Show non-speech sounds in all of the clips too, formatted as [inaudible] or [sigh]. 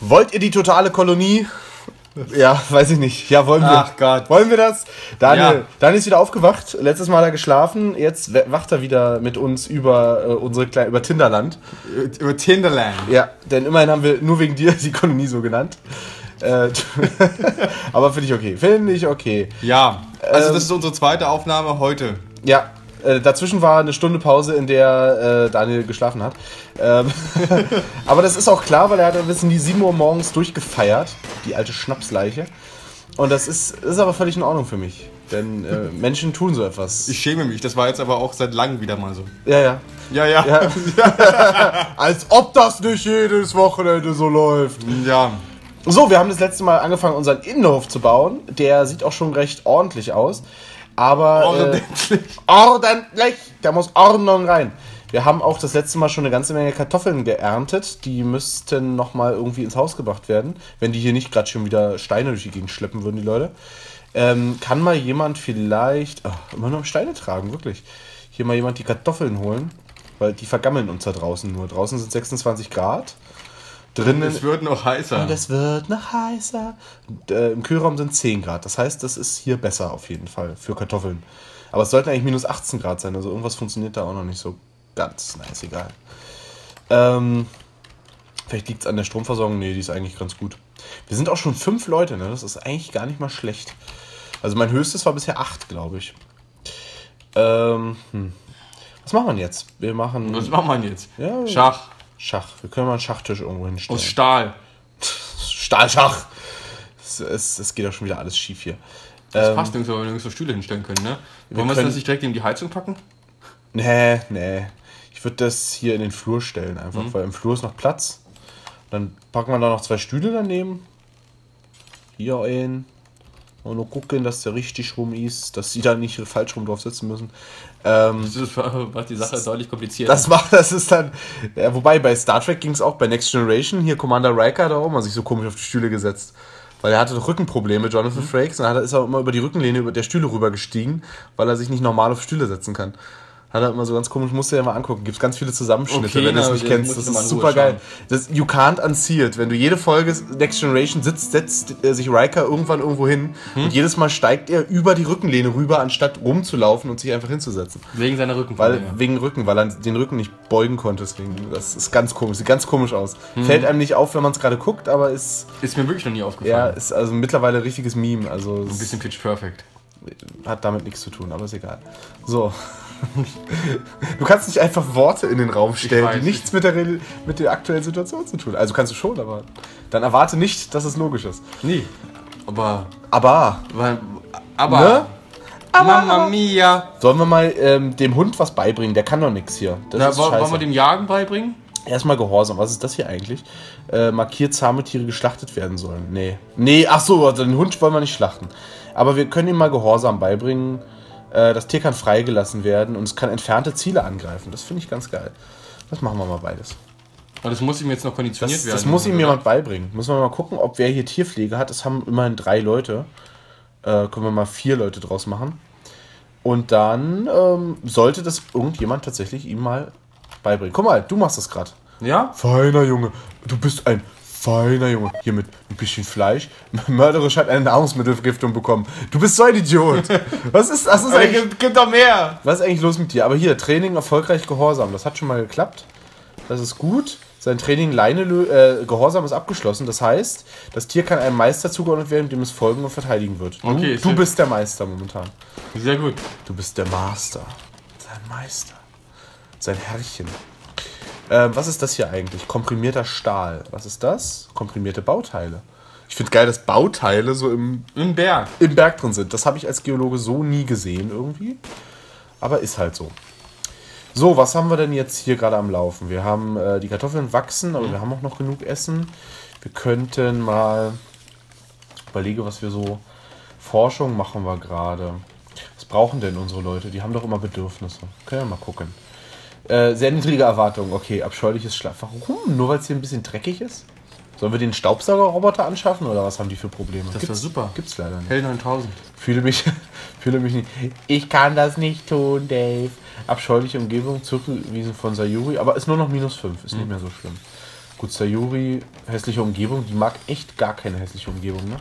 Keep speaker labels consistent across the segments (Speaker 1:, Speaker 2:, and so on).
Speaker 1: Wollt ihr die totale Kolonie? Ja, weiß ich nicht. Ja, wollen wir.
Speaker 2: Ach Gott.
Speaker 1: Wollen wir das? Daniel,
Speaker 2: Ja.
Speaker 1: Daniel ist wieder aufgewacht. Letztes Mal hat er geschlafen. Jetzt wacht er wieder mit uns über äh, unsere kleine, über Tinderland.
Speaker 2: Über Tinderland.
Speaker 1: Ja, denn immerhin haben wir nur wegen dir [laughs] die Kolonie so genannt. Äh, [laughs] aber finde ich okay. Finde ich okay.
Speaker 2: Ja, also
Speaker 1: Ähm,
Speaker 2: das ist unsere zweite Aufnahme heute.
Speaker 1: Ja, äh, dazwischen war eine Stunde Pause, in der äh, Daniel geschlafen hat. Ähm, [laughs] aber das ist auch klar, weil er hat ein bisschen die 7 Uhr morgens durchgefeiert, die alte Schnapsleiche. Und das ist, ist aber völlig in Ordnung für mich. Denn äh, [laughs] Menschen tun so etwas.
Speaker 2: Ich schäme mich, das war jetzt aber auch seit langem wieder mal so.
Speaker 1: ja, ja.
Speaker 2: Ja, ja.
Speaker 1: ja. [laughs] Als ob das nicht jedes Wochenende so läuft.
Speaker 2: Ja.
Speaker 1: So, wir haben das letzte Mal angefangen, unseren Innenhof zu bauen. Der sieht auch schon recht ordentlich aus. Aber.
Speaker 2: Ordentlich.
Speaker 1: Äh, ordentlich! Da muss Ordnung rein. Wir haben auch das letzte Mal schon eine ganze Menge Kartoffeln geerntet. Die müssten nochmal irgendwie ins Haus gebracht werden. Wenn die hier nicht gerade schon wieder Steine durch die Gegend schleppen würden, die Leute. Ähm, kann mal jemand vielleicht. Ach, immer noch Steine tragen, wirklich. Hier mal jemand die Kartoffeln holen. Weil die vergammeln uns da draußen nur. Draußen sind 26 Grad. Drinnen
Speaker 2: Es wird noch heißer.
Speaker 1: und es wird noch heißer. Und, äh, Im Kühlraum sind 10 Grad. Das heißt, das ist hier besser auf jeden Fall für Kartoffeln. Aber es sollten eigentlich minus 18 Grad sein. Also irgendwas funktioniert da auch noch nicht so ganz. Nice, egal. Ähm, vielleicht liegt es an der Stromversorgung. Nee, die ist eigentlich ganz gut. Wir sind auch schon fünf Leute. Ne? Das ist eigentlich gar nicht mal schlecht. Also mein höchstes war bisher 8, glaube ich. Ähm, hm. Was machen wir jetzt? Wir machen
Speaker 2: Was macht man jetzt?
Speaker 1: Ja.
Speaker 2: Schach.
Speaker 1: Schach. Wir können mal einen Schachtisch irgendwo hinstellen.
Speaker 2: Aus Stahl.
Speaker 1: Stahlschach. Es, es, es geht auch schon wieder alles schief hier.
Speaker 2: Das
Speaker 1: Ähm,
Speaker 2: passt nirgendwo, weil wir nirgendwo Stühle hinstellen können, ne? Wollen wir
Speaker 1: können-
Speaker 2: das nicht direkt in die Heizung packen?
Speaker 1: nee, nee. Ich würde das hier in den Flur stellen, einfach,
Speaker 2: Mhm.
Speaker 1: weil im Flur ist noch Platz. Dann packen wir da noch zwei Stühle daneben. Hier einen. Und nur gucken, dass der richtig rum ist, dass sie da nicht falsch rum drauf sitzen müssen. Ähm,
Speaker 2: Das [laughs] macht die Sache deutlich komplizierter.
Speaker 1: das macht, das ist dann. Ja, wobei bei Star Trek ging es auch bei Next Generation. Hier Commander Riker hat auch immer sich so komisch auf die Stühle gesetzt. Weil er hatte doch Rückenprobleme, Jonathan
Speaker 2: Mhm.
Speaker 1: Frakes, und dann ist er immer über die Rückenlehne über der Stühle rüber gestiegen, weil er sich nicht normal auf Stühle setzen kann. Hat er immer so ganz komisch, musst du dir mal angucken. Gibt es ganz viele Zusammenschnitte,
Speaker 2: Okay,
Speaker 1: wenn du es nicht kennst. Das ist super geil. Das, you can't unsee it. Wenn du jede Folge Next Generation sitzt, setzt äh, sich Riker irgendwann irgendwo hin
Speaker 2: Hm?
Speaker 1: und jedes Mal steigt er über die Rückenlehne rüber, anstatt rumzulaufen und sich einfach hinzusetzen.
Speaker 2: Wegen seiner Rücken.
Speaker 1: Weil, wegen Rücken, weil er den Rücken nicht beugen konnte. Deswegen, das ist ganz komisch, sieht ganz komisch aus.
Speaker 2: Hm.
Speaker 1: Fällt einem nicht auf, wenn man es gerade guckt, aber ist,
Speaker 2: ist mir wirklich noch nie
Speaker 1: ja,
Speaker 2: aufgefallen.
Speaker 1: ist also mittlerweile ein richtiges Meme. Also
Speaker 2: Ein bisschen Pitch Perfect.
Speaker 1: hat damit nichts zu tun, aber ist egal. So. Du kannst nicht einfach Worte in den Raum stellen, die nichts mit der, mit der aktuellen Situation zu tun haben. Also kannst du schon, aber dann erwarte nicht, dass es logisch ist.
Speaker 2: Nee. Aber.
Speaker 1: Aber,
Speaker 2: Weil, aber.
Speaker 1: ne?
Speaker 2: Mamma mia.
Speaker 1: Sollen wir mal ähm, dem Hund was beibringen? Der kann doch nichts hier. Das
Speaker 2: Na,
Speaker 1: ist
Speaker 2: wollen
Speaker 1: scheiße.
Speaker 2: wir dem Jagen beibringen?
Speaker 1: Erstmal Gehorsam. Was ist das hier eigentlich? Äh, markiert zahme Tiere geschlachtet werden sollen. Nee. Nee, ach so, den Hund wollen wir nicht schlachten. Aber wir können ihm mal Gehorsam beibringen. Äh, das Tier kann freigelassen werden und es kann entfernte Ziele angreifen. Das finde ich ganz geil. Das machen wir mal beides.
Speaker 2: Aber das muss ihm jetzt noch konditioniert
Speaker 1: Das,
Speaker 2: werden.
Speaker 1: das muss ihm
Speaker 2: oder?
Speaker 1: jemand beibringen. Müssen wir mal gucken, ob wer hier Tierpflege hat. Es haben immerhin drei Leute. Äh, können wir mal vier Leute draus machen. Und dann ähm, sollte das irgendjemand tatsächlich ihm mal beibringen. Guck mal, du machst das gerade.
Speaker 2: Ja?
Speaker 1: Feiner Junge, du bist ein feiner Junge. Hier mit ein bisschen Fleisch. [laughs] Mörderisch hat eine Nahrungsmittelvergiftung bekommen. Du bist so ein Idiot. [laughs] Was ist, was ist, eigentlich,
Speaker 2: gibt, gibt doch mehr!
Speaker 1: was ist eigentlich los mit dir? Aber hier, Training erfolgreich Gehorsam. Das hat schon mal geklappt. Das ist gut. Sein Training Leine, äh, Gehorsam ist abgeschlossen. Das heißt, das Tier kann einem Meister zugeordnet werden, dem es folgen und verteidigen wird. Du,
Speaker 2: Okay,
Speaker 1: du bist der Meister momentan.
Speaker 2: Sehr gut.
Speaker 1: Du bist der Master. Sein Meister. Sein Herrchen. Ähm, was ist das hier eigentlich? Komprimierter Stahl. Was ist das? Komprimierte Bauteile. Ich finde geil, dass Bauteile so im,
Speaker 2: Im Berg.
Speaker 1: im Berg drin sind. Das habe ich als Geologe so nie gesehen irgendwie. Aber ist halt so. So, was haben wir denn jetzt hier gerade am Laufen? Wir haben äh, die Kartoffeln wachsen, aber wir haben auch noch genug Essen. Wir könnten mal überlege, was wir so Forschung machen wir gerade. Was brauchen denn unsere Leute? Die haben doch immer Bedürfnisse. Können wir mal gucken. Äh, sehr niedrige Erwartungen. Okay, abscheuliches Schlaf. Warum? Nur weil es hier ein bisschen dreckig ist? Sollen wir den Staubsaugerroboter anschaffen oder was haben die für Probleme?
Speaker 2: Das wär super.
Speaker 1: Gibt's leider nicht.
Speaker 2: Hell 9000.
Speaker 1: Fühle mich, [laughs] fühle mich nicht. Ich kann das nicht tun, Dave. Abscheuliche Umgebung, zurückgewiesen von Sayuri, aber ist nur noch minus 5, ist nicht mehr so schlimm. Gut, Sayuri, hässliche Umgebung, die mag echt gar keine hässliche Umgebung, ne?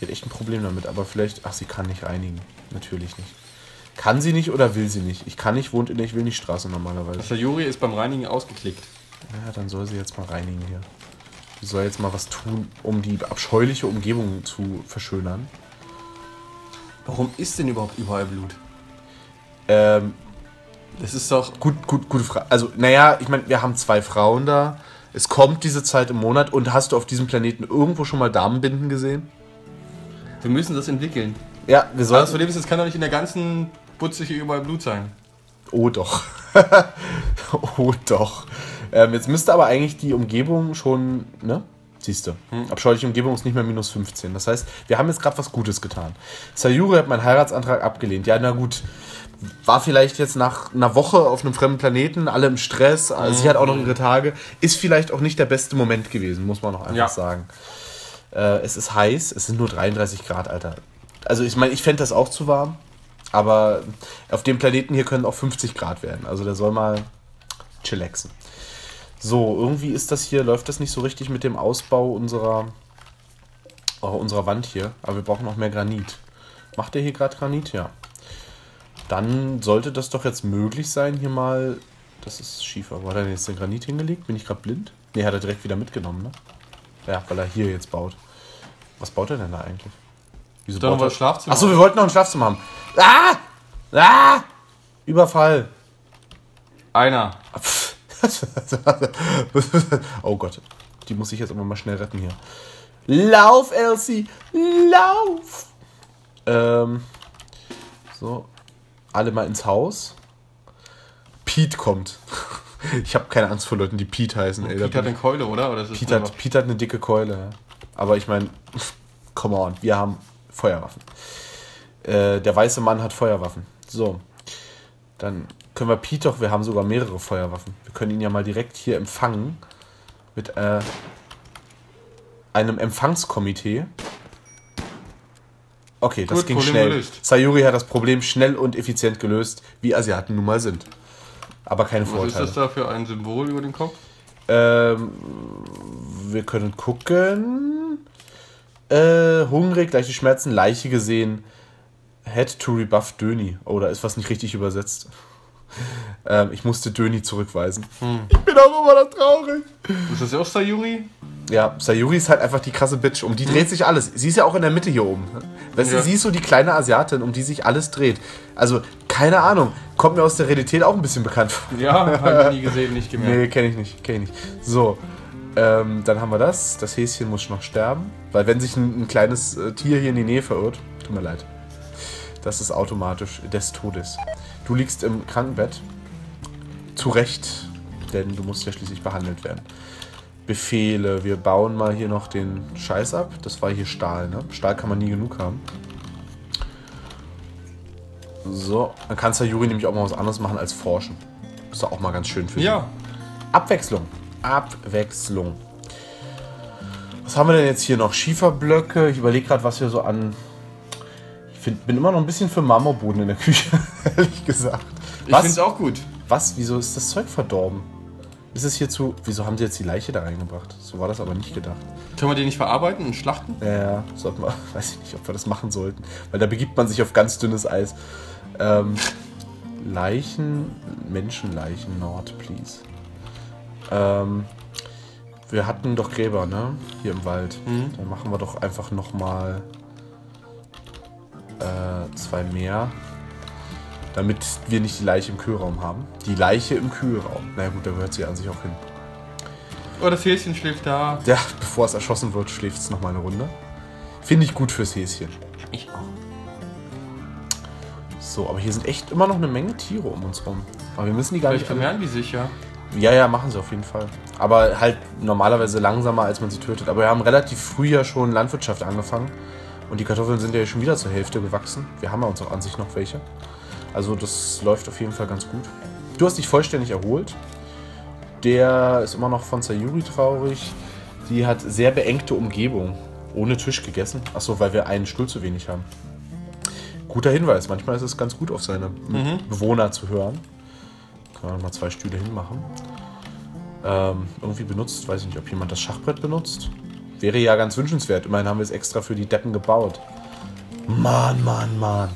Speaker 1: Die hat echt ein Problem damit, aber vielleicht. Ach, sie kann nicht reinigen. Natürlich nicht. Kann sie nicht oder will sie nicht? Ich kann nicht, wohnt in der Ich will nicht Straße normalerweise.
Speaker 2: Der Juri ist beim Reinigen ausgeklickt.
Speaker 1: Ja, dann soll sie jetzt mal reinigen hier. Sie soll jetzt mal was tun, um die abscheuliche Umgebung zu verschönern.
Speaker 2: Warum ist denn überhaupt überall Blut?
Speaker 1: Ähm,
Speaker 2: Das ist doch.
Speaker 1: gut, gut, gute Frage. Also, naja, ich meine, wir haben zwei Frauen da. Es kommt diese Zeit im Monat und hast du auf diesem Planeten irgendwo schon mal Damenbinden gesehen?
Speaker 2: Wir müssen das entwickeln.
Speaker 1: Ja, wir
Speaker 2: Aber das
Speaker 1: sollen.
Speaker 2: Problem ist, es kann doch nicht in der ganzen Butze hier überall Blut sein.
Speaker 1: Oh doch. [laughs] oh doch. Ähm, jetzt müsste aber eigentlich die Umgebung schon, ne? Siehst du. Abscheuliche Umgebung ist nicht mehr minus 15. Das heißt, wir haben jetzt gerade was Gutes getan. Sayuri hat meinen Heiratsantrag abgelehnt. Ja, na gut. War vielleicht jetzt nach einer Woche auf einem fremden Planeten, alle im Stress. Also Sie hat auch noch ihre Tage. Ist vielleicht auch nicht der beste Moment gewesen, muss man noch einfach
Speaker 2: Ja.
Speaker 1: sagen. Äh, es ist heiß, es sind nur 33 Grad, Alter. Also ich meine, ich fände das auch zu warm. Aber auf dem Planeten hier können auch 50 Grad werden. Also der soll mal chillaxen. So, irgendwie ist das hier, läuft das nicht so richtig mit dem Ausbau unserer, oh, unserer Wand hier. Aber wir brauchen noch mehr Granit. Macht der hier gerade Granit? Ja. Dann sollte das doch jetzt möglich sein, hier mal. Das ist Schiefer. Wo hat er denn jetzt den Granit hingelegt? Bin ich gerade blind? Ne, hat er direkt wieder mitgenommen, ne? Ja, weil er hier jetzt baut. Was baut er denn da eigentlich? Wieso
Speaker 2: Dann das Schlafzimmer.
Speaker 1: Achso, wir wollten noch ein Schlafzimmer haben. Ah! Ah! Überfall.
Speaker 2: Einer. [laughs]
Speaker 1: oh Gott. Die muss ich jetzt aber mal schnell retten hier. Lauf, Elsie! Lauf! Ähm. So. Alle mal ins Haus. Pete kommt. [laughs] Ich habe keine Angst vor Leuten, die Pete heißen. Ey,
Speaker 2: Pete hat eine Keule, oder? oder
Speaker 1: Pete hat, Pete hat eine dicke Keule. Aber ich meine, [laughs] come on, wir haben Feuerwaffen. Äh, der weiße Mann hat Feuerwaffen. So. Dann können wir Pete doch, wir haben sogar mehrere Feuerwaffen. Wir können ihn ja mal direkt hier empfangen. Mit äh, einem Empfangskomitee. Okay, das
Speaker 2: Gut,
Speaker 1: ging
Speaker 2: Problem
Speaker 1: schnell.
Speaker 2: gelöst.
Speaker 1: Sayuri hat das Problem schnell und effizient gelöst, wie Asiaten nun mal sind. Aber keine
Speaker 2: Was ist
Speaker 1: Vorurteile.
Speaker 2: das da für ein Symbol über dem Kopf?
Speaker 1: Ähm, wir können gucken. Äh, hungrig, leichte Schmerzen, Leiche gesehen. Had to rebuff Döni. Oh, da ist was nicht richtig übersetzt. [laughs] Ähm, ich musste Döni zurückweisen. Ich bin auch immer noch traurig.
Speaker 2: Ist das auch Sayuri?
Speaker 1: Ja, Sayuri ist halt einfach die krasse Bitch. Um die dreht sich alles. Sie ist ja auch in der Mitte hier oben. Weißt
Speaker 2: Ja.
Speaker 1: du, sie ist so die kleine Asiatin, um die sich alles dreht. Also, keine Ahnung. Kommt mir aus der Realität auch ein bisschen bekannt vor.
Speaker 2: Ja, habe ich nie [laughs] gesehen, nicht gemerkt.
Speaker 1: Nee, kenne ich nicht, kenne ich nicht. So, ähm, dann haben wir das. Das Häschen muss noch sterben. Weil wenn sich ein, ein kleines äh, Tier hier in die Nähe verirrt, tut mir leid. Das ist automatisch des Todes. Du liegst im Krankenbett. Zu Recht, denn du musst ja schließlich behandelt werden. Befehle. Wir bauen mal hier noch den Scheiß ab. Das war hier Stahl, ne? Stahl kann man nie genug haben. So, dann kannst du Juri nämlich auch mal was anderes machen als forschen. Ist doch auch mal ganz schön für sie.
Speaker 2: Ja,
Speaker 1: Abwechslung. Abwechslung. Was haben wir denn jetzt hier noch? Schieferblöcke. Ich überlege gerade, was wir so an. Ich find, bin immer noch ein bisschen für Marmorboden in der Küche, [laughs] ehrlich gesagt.
Speaker 2: ich finde
Speaker 1: Was?
Speaker 2: es auch gut.
Speaker 1: Was? Wieso ist das Zeug verdorben? Ist es hier zu. Wieso haben sie jetzt die Leiche da reingebracht? So war das aber nicht gedacht.
Speaker 2: Können wir die nicht verarbeiten und schlachten?
Speaker 1: Ja, ja, sollten wir, [laughs] weiß ich nicht, ob wir das machen sollten. Weil da begibt man sich auf ganz dünnes Eis. Ähm, Leichen, Menschenleichen, Nord, please. Ähm, wir hatten doch Gräber, ne? Hier im Wald. Dann machen wir doch einfach nochmal äh, zwei mehr. Damit wir nicht die Leiche im Kühlraum haben. Die Leiche im Kühlraum. Na ja, gut, da gehört sie an sich auch hin.
Speaker 2: Oh, das Häschen schläft da.
Speaker 1: Ja, bevor es erschossen wird, schläft es nochmal eine Runde. Finde ich gut fürs Häschen.
Speaker 2: Ich auch.
Speaker 1: So, aber hier sind echt immer noch eine Menge Tiere um uns rum. Aber wir müssen die gar
Speaker 2: Vielleicht
Speaker 1: nicht
Speaker 2: vermehren die sich ja.
Speaker 1: Ja, ja, machen sie auf jeden Fall. Aber halt normalerweise langsamer, als man sie tötet. Aber wir haben relativ früh ja schon Landwirtschaft angefangen. Und die Kartoffeln sind ja schon wieder zur Hälfte gewachsen. Wir haben ja uns auch an sich noch welche. Also das läuft auf jeden Fall ganz gut. Du hast dich vollständig erholt. Der ist immer noch von Sayuri traurig. Die hat sehr beengte Umgebung. Ohne Tisch gegessen. Achso, weil wir einen Stuhl zu wenig haben. Guter Hinweis. Manchmal ist es ganz gut, auf seine Bewohner zu hören. Können wir mal zwei Stühle hinmachen. Ähm, irgendwie benutzt, weiß ich nicht, ob jemand das Schachbrett benutzt. Wäre ja ganz wünschenswert. Immerhin haben wir es extra für die Deppen gebaut. Mann, Mann, Mann.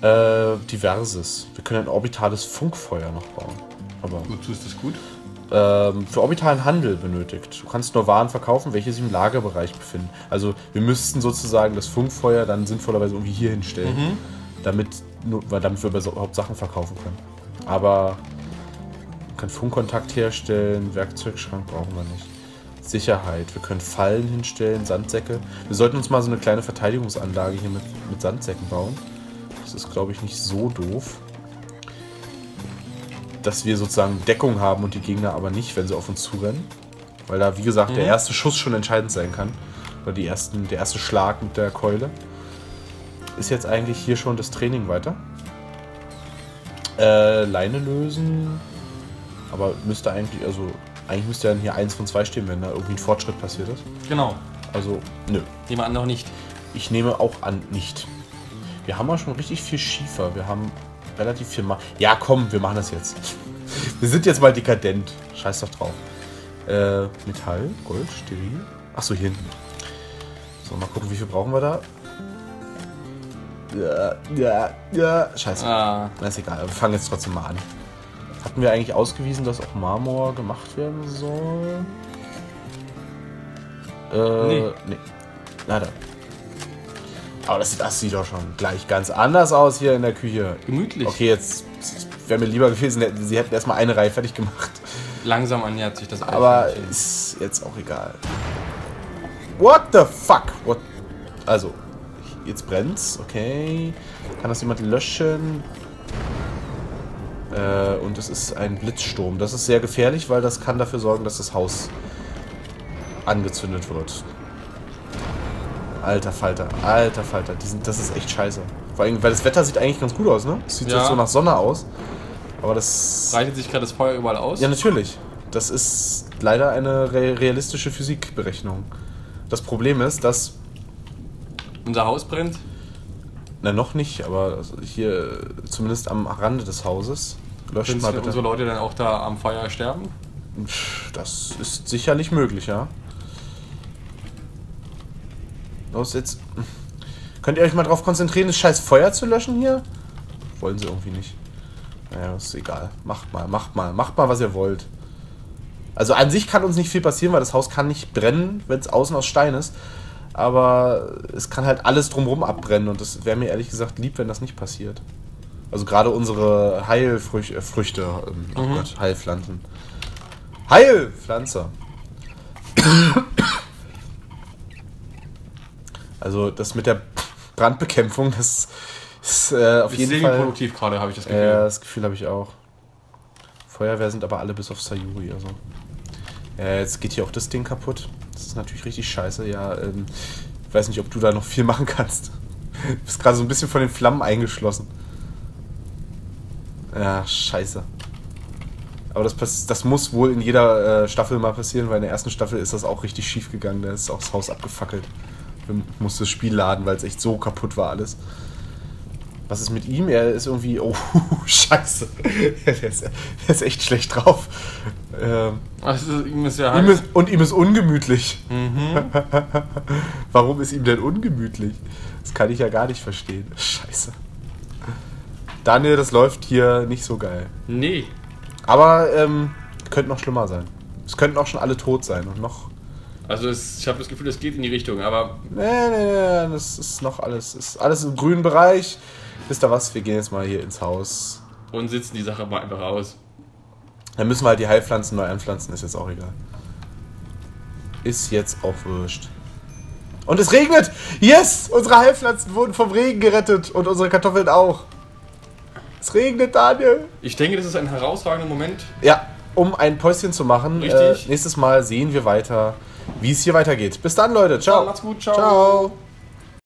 Speaker 1: Äh, diverses. Wir können ein orbitales Funkfeuer noch bauen. Aber
Speaker 2: Wozu ist das gut?
Speaker 1: ähm, für orbitalen Handel benötigt. Du kannst nur Waren verkaufen, welche sich im Lagerbereich befinden. Also wir müssten sozusagen das Funkfeuer dann sinnvollerweise irgendwie hier hinstellen, damit, nur, damit wir überhaupt Sachen verkaufen können. Aber man kann Funkkontakt herstellen, Werkzeugschrank brauchen wir nicht. Sicherheit, wir können Fallen hinstellen, Sandsäcke. Wir sollten uns mal so eine kleine Verteidigungsanlage hier mit, mit Sandsäcken bauen. Das ist, glaube ich, nicht so doof dass wir sozusagen Deckung haben und die Gegner aber nicht, wenn sie auf uns zurennen. Weil da, wie gesagt, der erste Schuss schon entscheidend sein kann. Oder die ersten, der erste Schlag mit der Keule. Ist jetzt eigentlich hier schon das Training weiter. Äh, Leine lösen. Aber müsste eigentlich, also, eigentlich müsste dann hier eins von zwei stehen, wenn da irgendwie ein Fortschritt passiert ist.
Speaker 2: Genau.
Speaker 1: Also, nö.
Speaker 2: Nehmen wir an noch nicht.
Speaker 1: Ich nehme auch an, nicht. Wir haben ja schon richtig viel Schiefer. Wir haben relativ viel. Ma ja, komm, wir machen das jetzt. [laughs] Wir sind jetzt mal dekadent. Scheiß doch drauf. Äh, Metall, Gold, Steril. Achso, hier hinten. So, mal gucken, wie viel brauchen wir da. Ja, ja, ja. Scheiße.
Speaker 2: Ah,
Speaker 1: Na, ist egal, wir fangen jetzt trotzdem mal an. Hatten wir eigentlich ausgewiesen, dass auch Marmor gemacht werden soll? Äh,
Speaker 2: Nee.
Speaker 1: nee. Leider. Aber das, das sieht doch schon gleich ganz anders aus hier in der Küche.
Speaker 2: gemütlich.
Speaker 1: Okay, jetzt wäre mir lieber gewesen, sie hätten erstmal eine Reihe fertig gemacht.
Speaker 2: Langsam annähert sich das
Speaker 1: Aber
Speaker 2: Eichhörnchen.
Speaker 1: ist jetzt auch egal. What the fuck? What? Also, jetzt brennt's, okay. Kann das jemand löschen? Äh, und es ist ein Blitzsturm. Das ist sehr gefährlich, weil das kann dafür sorgen, dass das Haus angezündet wird. Alter Falter, alter Falter. Sind, das ist echt scheiße. Vor allem, weil das Wetter sieht eigentlich ganz gut aus, ne? Es sieht
Speaker 2: Ja.
Speaker 1: jetzt so nach Sonne aus. Aber das.
Speaker 2: Breitet sich gerade das Feuer überall aus?
Speaker 1: Ja, natürlich. Das ist leider eine re realistische Physikberechnung. Das Problem ist, dass.
Speaker 2: Unser Haus brennt.
Speaker 1: Na, noch nicht, aber hier zumindest am Rande des Hauses. Löscht
Speaker 2: Können
Speaker 1: mal
Speaker 2: unsere
Speaker 1: bitte.
Speaker 2: Leute dann auch da am Feuer sterben?
Speaker 1: Das ist sicherlich möglich, ja. Los, jetzt. Könnt ihr euch mal drauf konzentrieren, das scheiß Feuer zu löschen hier? Wollen sie irgendwie nicht. Naja, ist egal. Macht mal, macht mal, macht mal, was ihr wollt. Also an sich kann uns nicht viel passieren, weil das Haus kann nicht brennen, wenn es außen aus Stein ist. Aber es kann halt alles drumherum abbrennen und das wäre mir ehrlich gesagt lieb, wenn das nicht passiert. Also gerade unsere Heilfrüchte, äh, Früchte, ähm, oh
Speaker 2: Mhm.
Speaker 1: Gott, Heilpflanzen. Heilpflanze! Also das mit der Brandbekämpfung, das ist äh, auf
Speaker 2: Ist
Speaker 1: jeden Fall...
Speaker 2: produktiv gerade, habe ich das Gefühl.
Speaker 1: Ja, das Gefühl habe ich auch. Feuerwehr sind aber alle bis auf Sayuri, also. Ja, jetzt geht hier auch das Ding kaputt. Das ist natürlich richtig scheiße. Ja, ähm, ich weiß nicht, ob du da noch viel [laughs] machen kannst. Du bist gerade so ein bisschen von den Flammen eingeschlossen. Ja, scheiße. Aber das, das muss wohl in jeder äh, Staffel mal passieren, weil in der ersten Staffel ist das auch richtig schief gegangen. Da ist auch das Haus abgefackelt. Wir mussten das Spiel laden, weil es echt so kaputt war alles. Was ist mit ihm? Er ist irgendwie. Oh, [laughs] scheiße. der, ist, der ist echt schlecht drauf. Ähm,
Speaker 2: Also, ihm ist ja
Speaker 1: ihm ist, und ihm ist ungemütlich.
Speaker 2: Mhm. [laughs]
Speaker 1: Warum ist ihm denn ungemütlich? Das kann ich ja gar nicht verstehen. Scheiße. Daniel, das läuft hier nicht so geil.
Speaker 2: Nee.
Speaker 1: Aber ähm, könnte noch schlimmer sein. Es könnten auch schon alle tot sein und noch.
Speaker 2: Also es, ich habe das Gefühl, es geht in die Richtung, aber
Speaker 1: Nee, nee, nee, das ist noch alles. Ist alles im grünen Bereich. Wisst ihr was? Wir gehen jetzt mal hier ins Haus.
Speaker 2: und sitzen die Sache mal einfach aus.
Speaker 1: Dann müssen wir halt die Heilpflanzen neu anpflanzen, ist jetzt auch egal. Ist jetzt auch wurscht. Und es regnet! Yes! Unsere Heilpflanzen wurden vom Regen gerettet und unsere Kartoffeln auch. Es regnet, Daniel!
Speaker 2: Ich denke, das ist ein herausragender Moment.
Speaker 1: Ja, um ein Päuschen zu machen.
Speaker 2: Richtig.
Speaker 1: Äh, nächstes Mal sehen wir weiter, wie es hier weitergeht. Bis dann, Leute. Ciao.
Speaker 2: macht's gut, ciao.
Speaker 1: Ciao.